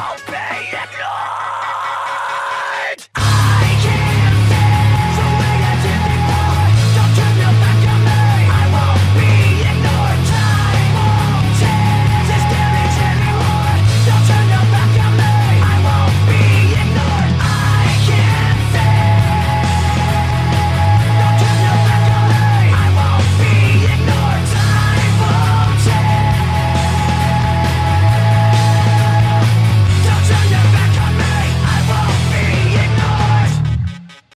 Oh, open!